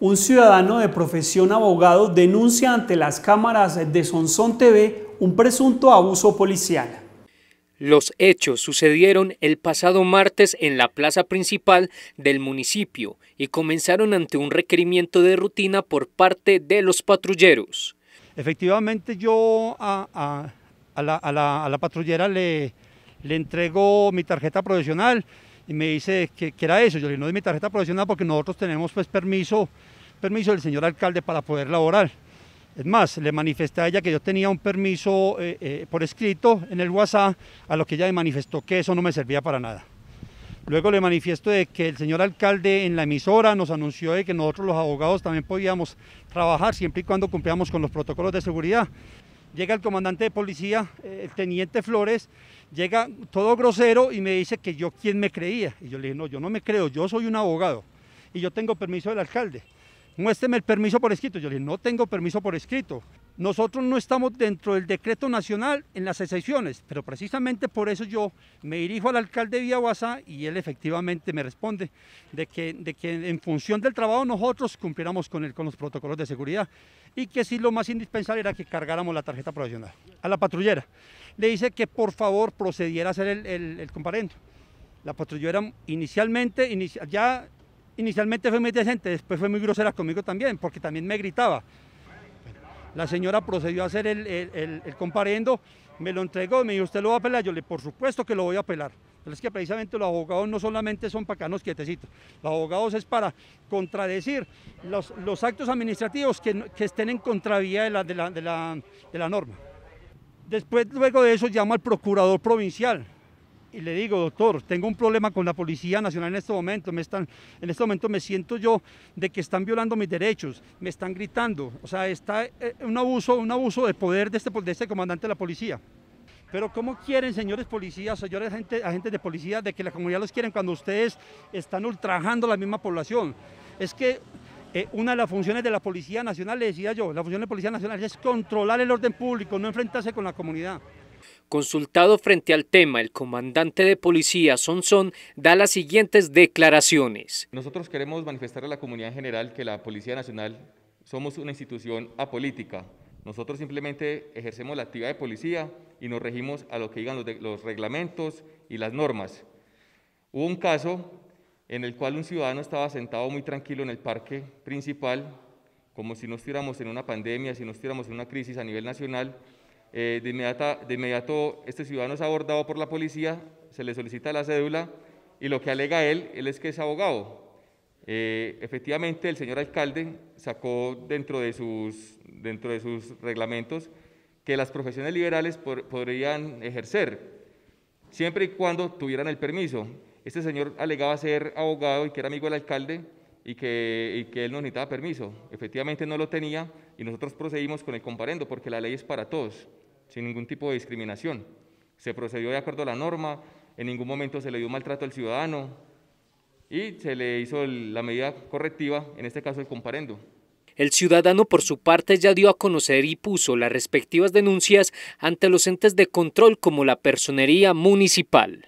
Un ciudadano de profesión abogado denuncia ante las cámaras de Sonsón TV un presunto abuso policial. Los hechos sucedieron el pasado martes en la plaza principal del municipio y comenzaron ante un requerimiento de rutina por parte de los patrulleros. Efectivamente yo a, la, patrullera le, le entrego mi tarjeta profesional y me dice que, era eso. Yo le digo, no es mi tarjeta profesional porque nosotros tenemos pues permiso, permiso del señor alcalde para poder laborar. Es más, le manifesté a ella que yo tenía un permiso eh, eh, por escrito en el WhatsApp, a lo que ella me manifestó que eso no me servía para nada. Luego le manifiesto que el señor alcalde en la emisora nos anunció de que nosotros los abogados también podíamos trabajar siempre y cuando cumplíamos con los protocolos de seguridad. Llega el comandante de policía, eh, el teniente Flores, llega todo grosero y me dice que yo quién me creía. Y yo le dije, no, yo no me creo, yo soy un abogado y yo tengo permiso del alcalde. Muéstreme el permiso por escrito. Yo le dije, no tengo permiso por escrito. Nosotros no estamos dentro del decreto nacional en las excepciones, pero precisamente por eso yo me dirijo al alcalde vía WhatsApp y él efectivamente me responde de que, de que en función del trabajo nosotros cumpliéramos con, el, con los protocolos de seguridad y que sí lo más indispensable era que cargáramos la tarjeta profesional. A la patrullera le dice que por favor procediera a hacer el, el, comparendo. La patrullera inicialmente, ya inicialmente fue muy decente, después fue muy grosera conmigo también, porque también me gritaba. La señora procedió a hacer el, el, comparendo, me lo entregó, me dijo, ¿usted lo va a apelar? Yo le por supuesto que lo voy a apelar. Pero es que precisamente los abogados no solamente son para quedarnos quietecitos, los abogados es para contradecir los, actos administrativos que, estén en contravía de la, de la norma. Después, luego de eso, llamo al procurador provincial, y le digo, doctor, tengo un problema con la Policía Nacional en este momento, me están, en este momento me siento yo de que están violando mis derechos, me están gritando, o sea, está eh, un abuso, un abuso de poder de este, de este comandante de la policía. Pero ¿cómo quieren, señores policías, señores agentes, agentes de policía, de que la comunidad los quieren cuando ustedes están ultrajando a la misma población? Es que eh, una de las funciones de la Policía Nacional, le decía yo, la función de la Policía Nacional es controlar el orden público, no enfrentarse con la comunidad. Consultado frente al tema, el comandante de policía Sonson da las siguientes declaraciones. Nosotros queremos manifestar a la comunidad en general que la Policía Nacional somos una institución apolítica. Nosotros simplemente ejercemos la actividad de policía y nos regimos a lo que digan los, los reglamentos y las normas. Hubo un caso en el cual un ciudadano estaba sentado muy tranquilo en el parque principal, como si no estuviéramos en una pandemia, si no estuviéramos en una crisis a nivel nacional, eh, de, de inmediato este ciudadano es abordado por la policía, se le solicita la cédula y lo que alega él, él es que es abogado. Eh, efectivamente, el señor alcalde sacó dentro de sus, dentro de sus reglamentos que las profesiones liberales podrían ejercer, siempre y cuando tuvieran el permiso. Este señor alegaba ser abogado y que era amigo del alcalde y que, y que él no necesitaba permiso. Efectivamente no lo tenía y nosotros procedimos con el comparendo porque la ley es para todos sin ningún tipo de discriminación. Se procedió de acuerdo a la norma, en ningún momento se le dio maltrato al ciudadano y se le hizo la medida correctiva, en este caso el comparendo. El ciudadano por su parte ya dio a conocer y puso las respectivas denuncias ante los entes de control como la personería municipal.